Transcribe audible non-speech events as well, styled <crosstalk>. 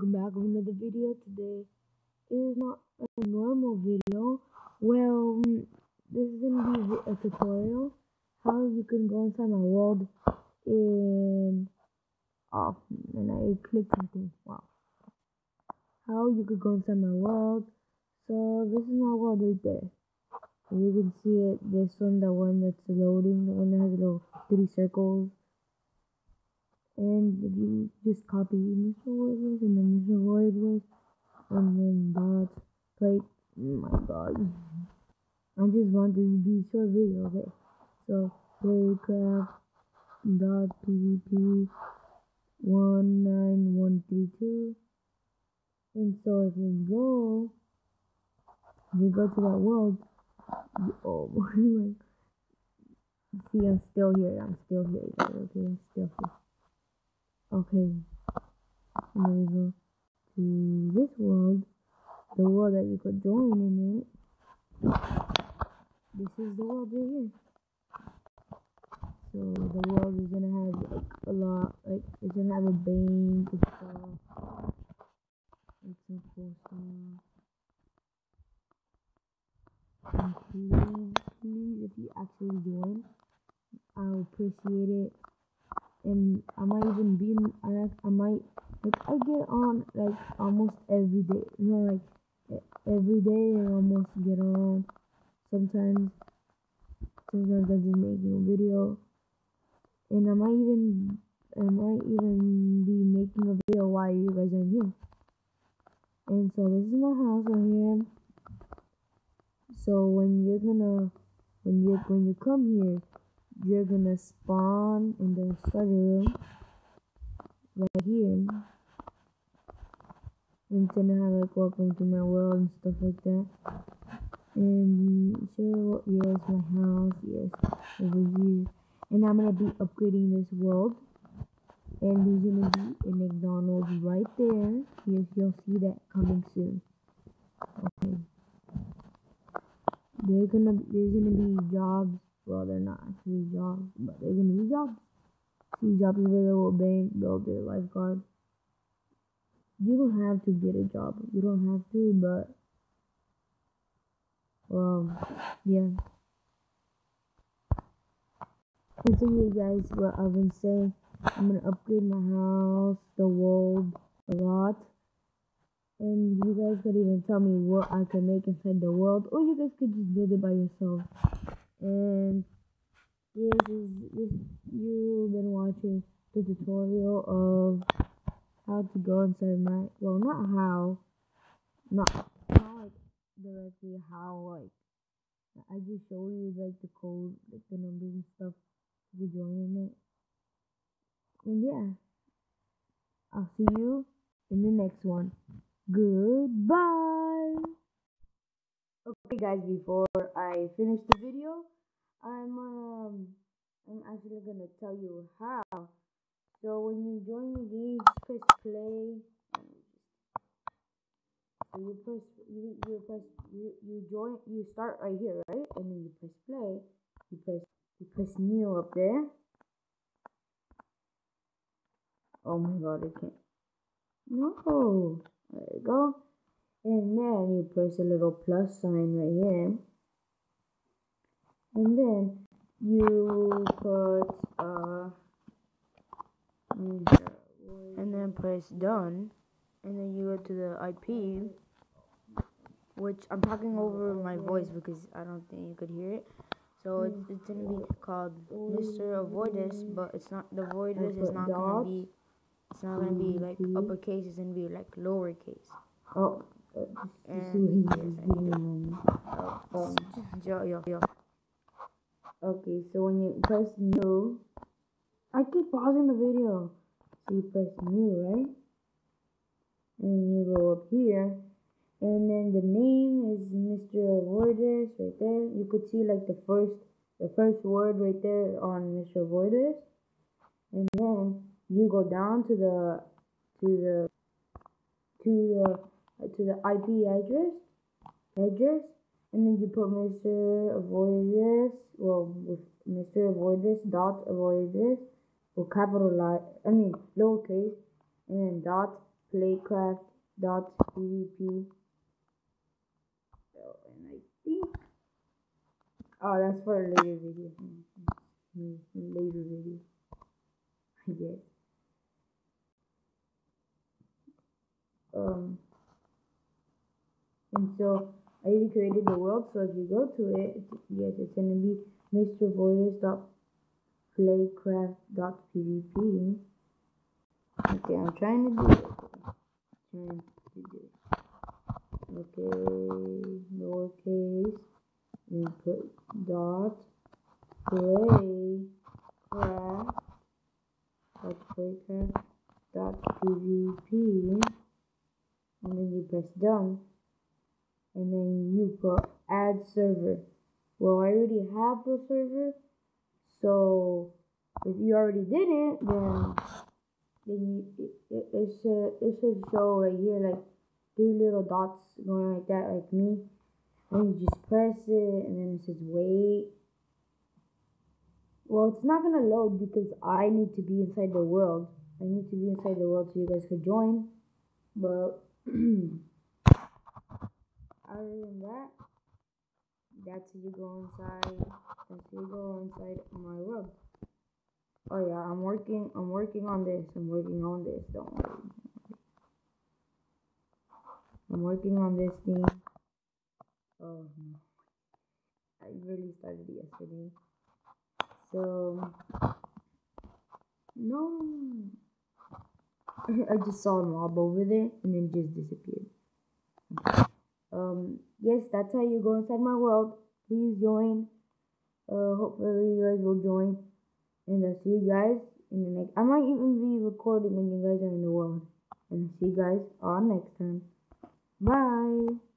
welcome back with another video today. Is not a normal video. Well, mm, this is gonna be a tutorial how you can go inside my world in off oh, and I clicked something. Wow. How you could go inside my world. So this is my world right there. You can see it. This one, the one that's loading, the one that has little three circles and if you just copy Mr. Wordless and then Mr. Wordless and then dots like oh my god I just want this to be short video okay so playcraft dot pvp 19132 and so if you go you go to that world oh <laughs> my see I'm still here I'm still here okay I'm still here Okay, and then we go to this world, the world that you could join in it. This is the world right here. So the world is gonna have like a lot, like it's gonna have a bank and stuff, and some cool stuff. And please, please, if you actually join, I'll appreciate it and I might even be in, I, might like I get on like almost every day you know like every day I almost get on. Sometimes sometimes I'm just making a video. And I might even I might even be making a video while you guys are here? And so this is my house right here. So when you're gonna when you when you come here you're gonna spawn in the study room right here. And it's gonna have like welcome to my world and stuff like that. And so yes, my house, yes, over here. And I'm gonna be upgrading this world. And there's gonna be a McDonald's right there. Yes, you'll see that coming soon. Okay. There's gonna there's gonna be jobs well, they're not actually jobs, but they're gonna be jobs. See jobs available, bank, builder, lifeguard. You don't have to get a job. You don't have to, but well, yeah. And so you guys, what I've been saying, I'm gonna upgrade my house, the world, a lot. And you guys could even tell me what I can make inside the world, or you guys could just build it by yourself and this is this you've been watching the tutorial of how to go inside my well not how not not like directly how like I just show you like the code like the numbers and stuff to join in it. And yeah I'll see you in the next one. Goodbye Okay guys, before I finish the video, I'm um I'm actually gonna tell you how. So when you join the game, press play. So you press you you press you you join you start right here, right? And then you press play. You press you press new up there. Oh my god, I can't. No. There you go and then you press a little plus sign right here. And then you put uh and then press done. And then you go to the IP which I'm talking over my voice because I don't think you could hear it. So it's, it's gonna be called Mr. Avoidus but it's not the Avoidus is not gonna be it's not gonna be like uppercase it's gonna be like lowercase. Oh Okay, so when you press new, I keep pausing the video. So you press new, right? And you go up here, and then the name is Mr. Avoidus right there. You could see like the first, the first word right there on Mr. Avoidus, and then you go down to the, to the, to the to the IP address, address, and then you put Mr. Avoidus, well, with Mr. Avoidus dot Avoidus, or capital I mean lowercase, and then dot playcraft.pvp. Oh, and I think oh that's for a later video. Later video. I guess. Um and so I already created the world, so if you go to it, yes, it's gonna be mrvoyage.playcraft.pvp. Okay, I'm trying to do it. Trying to do it. Okay, lowercase, and put dot play craft dot playcraft dot pvp, and then you press done and then you put add server. Well, I already have the server, so if you already did it, then then you, it, it, it should it should show right here like three little dots going like that, like me. And you just press it, and then it says wait. Well, it's not gonna load because I need to be inside the world. I need to be inside the world so you guys could join. But <clears throat> other than that, that's you go inside. That's you go inside my world. Oh yeah, I'm working. I'm working on this. I'm working on this. Don't worry. I'm working on this thing. Oh I really started yesterday. So no, <laughs> I just saw a mob over there and then just disappeared. Um yes that's how you go inside my world. Please join. Uh hopefully you guys will join. And i'll see you guys in the next i might even be recording when you guys are in the world. And see you guys on next time. Bye